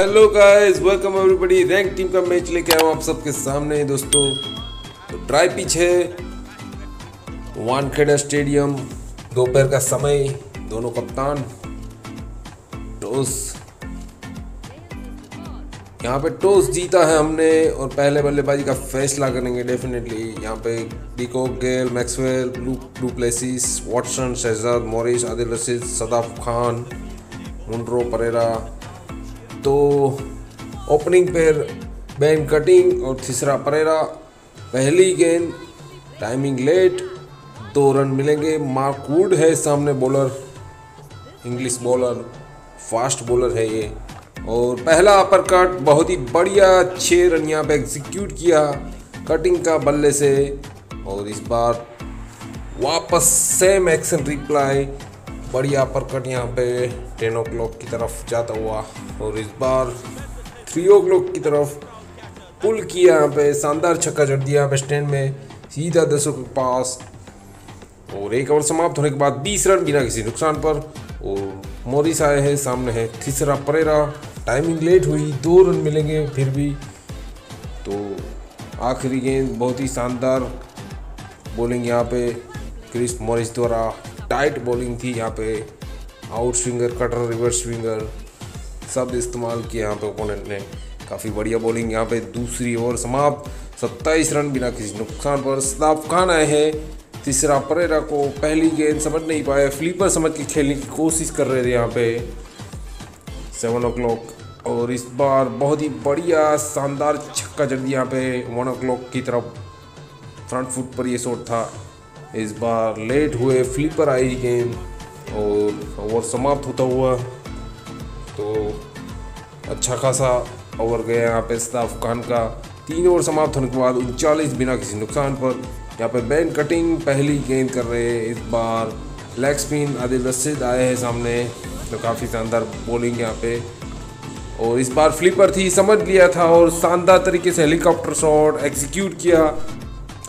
Hello guys welcome everybody rank team का match लेके आया हूँ आप सबके सामने, दोस्तों। तो ट्राई पिच है वानखेड़ा स्टेडियम, दोपहर का समय, दोनों कप्तान। टॉस। यहाँ पे टॉस जीता है हमने और पहले बल्लेबाजी का फैसला करेंगे डेफिनेटली यहाँ पे डिको गेल मैक्सवेल ब्लू blue Plessis Watson Shahzad Morris Adil Rashid Sadaf Khan Munro Perera तो ओपनिंग पर बैन कटिंग और तीसरा परेरा, पहली गेंद टाइमिंग लेट दो रन मिलेंगे। मार्क वुड है सामने bowler English bowler fast bowler है ये। और पहला अपर कट बहुत ही बढ़िया छः रन यहाँ पे एग्जीक्यूट किया कटिंग का बल्ले से। और इस बार वापस सेम एक्शन रिप्लाई बढ़िया अपर कट यहाँ पे टेन ओ क्लॉक की तरफ़ जाता हुआ। और इस बार थ्री ओ क्लॉक की तरफ़ पुल किया यहाँ पे शानदार छक्का जड़ दिया पे स्टैंड में। सीधा दसों के पास। और एक ओवर समाप्त होने के बाद बीस रन बिना किसी नुकसान पर। और मोरिस आए हैं, सामने है तीसरा परेरा। टाइमिंग लेट हुई, दो रन मिलेंगे फिर भी। तो आखिरी गेंद बहुत ही शानदार बॉलिंग यहाँ पे। क्रिस मॉरिस द्वारा टाइट बॉलिंग थी यहाँ पे। Out swinger cutter reverse swinger सब इस्तेमाल किया यहाँ पे ओपोनेंट ने। काफ़ी बढ़िया बॉलिंग यहाँ पे दूसरी ओवर समाप्त। सत्ताईस रन बिना किसी नुकसान पर सदाफ खान आए हैं। तीसरा परेरा को पहली गेंद समझ नहीं पाए। फ्लीपर समझ के खेलने की कोशिश कर रहे थे यहाँ पे। सेवन ओ क्लॉक और इस बार बहुत ही बढ़िया शानदार छक्का जड़ दिया यहाँ पे वन ओ क्लॉक की तरफ़ फ्रंट फुट पर ये शॉट था। इस बार लेट हुए। फ्लीपर आई गेंद और ओवर समाप्त होता हुआ तो अच्छा खासा ओवर गया यहाँ पे सदाफ खान का। तीन ओवर समाप्त होने के बाद उनचालीस बिना किसी नुकसान पर यहाँ पर बैन कटिंग पहली गेंद कर रहे हैं इस बार। लेग स्पिन आदिल रशीद आए हैं सामने तो काफ़ी शानदार बॉलिंग यहाँ पे। और इस बार फ्लिपर थी, समझ लिया था और शानदार तरीके से हेलीकॉप्टर शॉट एग्जीक्यूट किया।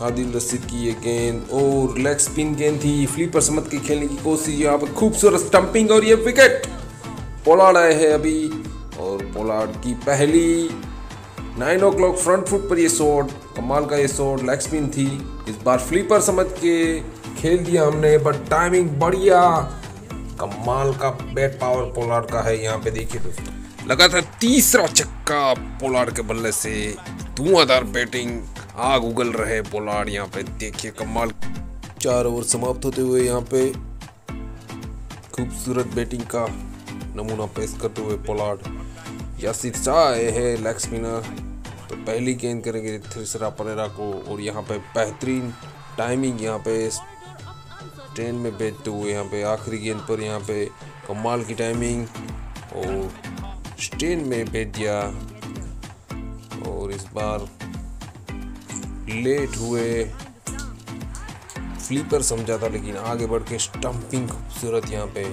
आदिल रशीद की ये गेंद और लेग स्पिन गेंद थी। फ्लिपर समझ के खेलने की कोशिश, यहाँ पर खूबसूरत स्टंपिंग और ये विकेट पोलार्ड आए हैं अभी, और पोलार्ड की पहली nine o'clock front foot पर ये शॉट कमाल का ये शॉट लेग स्पिन थी। इस बार फ्लिपर समझ के खेल दिया हमने बट टाइमिंग बढ़िया। कमाल का बैट पावर पोलार्ड का है यहाँ पे देखिए दोस्तों लगातार तीसरा छक्का पोलार्ड के बल्ले से धुआंधार बैटिंग आग उगल रहे पोलार्ड यहाँ पे। देखिए कमाल, चार ओवर समाप्त होते हुए यहाँ पे खूबसूरत बैटिंग का नमूना पेश करते हुए पोलार्ड शाह आए हैं लेग स्पिनर तो पहली गेंद करेंगे थ्रिसरा परेरा को, और यहाँ पे बेहतरीन टाइमिंग यहाँ पे ट्रेन में भेजते हुए यहाँ पे आखिरी गेंद पर यहाँ पे कमाल की टाइमिंग और स्टेन में भेज दिया। और इस बार लेट हुए। फ्लीपर समझा था, लेकिन आगे बढ़ के स्टम्पिंग खूबसूरत यहाँ पे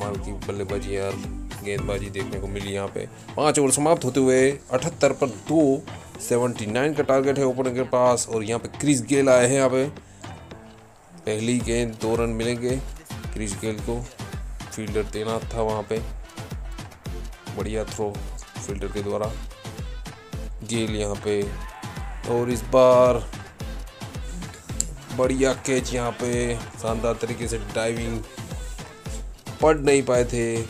कमाल की बल्लेबाजी यार, गेंदबाजी देखने को मिली यहाँ पे। पाँच ओवर समाप्त होते हुए अठहत्तर पर दो सेवेंटी नाइन का टारगेट है ओपनर के पास और यहाँ पे क्रिस गेल आए हैं यहाँ पे। पहली गेंद, दो रन मिलेंगे क्रिस गेल को। फील्डर तैनात था वहाँ पे। बढ़िया थ्रो फील्डर के द्वारा। गेल यहाँ पे और इस बार बढ़िया कैच यहाँ पे। शानदार तरीके से डाइविंग पढ़ नहीं पाए थे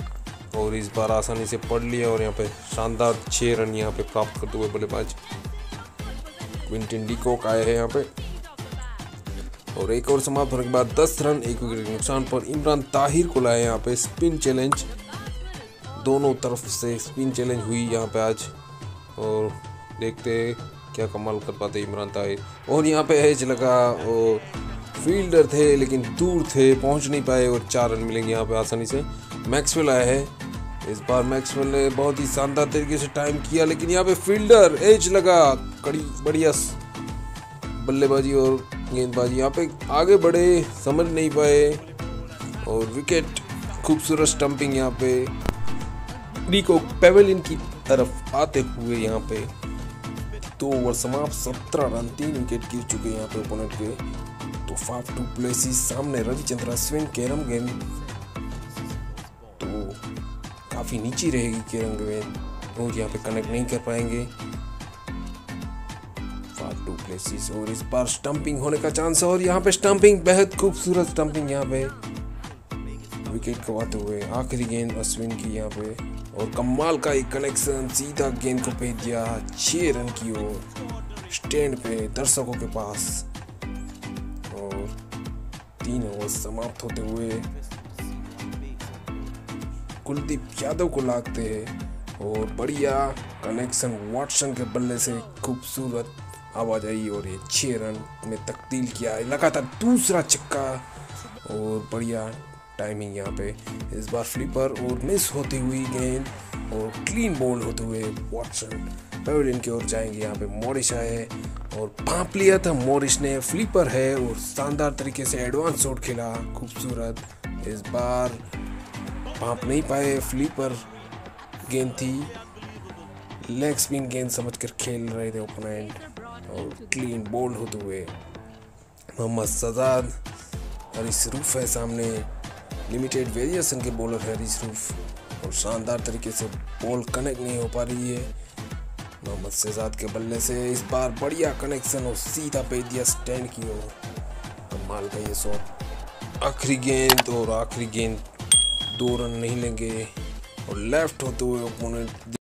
और इस बार आसानी से पढ़ लिया और यहाँ पे शानदार छः रन यहाँ पे प्राप्त करते हुए बल्लेबाज क्विंटन डिकॉक आए हैं यहाँ पे। और एक और समाप्त होने के बाद 10 रन, एक विकेट के नुकसान पर इमरान ताहिर को लाए यहाँ पे स्पिन चैलेंज। दोनों तरफ़ से स्पिन चैलेंज हुई यहाँ पे आज। और देखते क्या कमाल कर पाते इमरान ताहिर। और यहाँ पे एज लगा और फील्डर थे, लेकिन दूर थे, पहुँच नहीं पाए और चार रन मिलेंगे यहाँ पे आसानी से। मैक्सवेल आए हैं। इस बार मैक्सवेल ने बहुत ही शानदार तरीके से टाइम किया, लेकिन यहाँ पे फील्डर एज लगा, कड़ी, बढ़िया बल्लेबाजी और गेंदबाजी। यहाँ पे आगे बढ़े, समझ नहीं पाए और विकेट, खूबसूरत स्टंपिंग यहाँ पे। रिको पेवेलिन की तरफ़ आते हुए यहाँ पे दो ओवर समाप्त, सत्रह रन, तीन विकेट गिर चुके हैं यहाँ पे ओपोनेंट के। तो फाफ टू प्लेसिस सामने रविचंद्र अश्विन, कैरम गेंद तो काफ़ी नीचे रहेगी कैरम गेंद और यहाँ पे कनेक्ट नहीं कर पाएँगे। टू प्लेसिस और इस बार स्टंपिंग होने का चांस है और यहाँ पे स्टंपिंग बेहद खूबसूरत स्टंपिंग यहाँ पे। विकेट गवाते हुए आखिरी गेंद अश्विन की यहाँ पे। और कमाल का एक कनेक्शन सीधा गेंद को भेज दिया छह रन की ओर। स्टैंड पे दर्शकों के पास। और तीन ओवर समाप्त होते हुए कुलदीप यादव को लागते हैं और बढ़िया कनेक्शन वाटसन के बल्ले से खूबसूरत आवाज़ आई और ये छः रन में तब्दील किया। है लगातार दूसरा छक्का और बढ़िया टाइमिंग यहाँ पे। इस बार फ्लिपर और मिस होती हुई गेंद और क्लीन बॉल होते हुए वाटसन पेविलियन की ओर जाएँगे। यहाँ पे मॉरिस आए और पाप लिया था मॉरिस ने। फ्लिपर है और शानदार तरीके से एडवांस शॉट खेला। खूबसूरत। इस बार पाप नहीं पाए। फ्लिपर गेंद थी। लेग स्पिन गेंद समझ कर खेल रहे थे ओपोनेंट। और क्लीन बोल्ड होते हुए मोहम्मद सजाद, हरीश रूफ है सामने। लिमिटेड वेरिएशन के बॉलर है हरीश रूफ। और शानदार तरीके से बॉल कनेक्ट नहीं हो पा रही है। मोहम्मद शहजाद के बल्ले से इस बार बढ़िया कनेक्शन और सीधा भेज दिया स्टैंड की ओर कमाल का ये शॉट आखिरी गेंद और आखिरी गेंद, दो रन नहीं लेंगे और लेफ़्ट होते हुए ओपोनेंट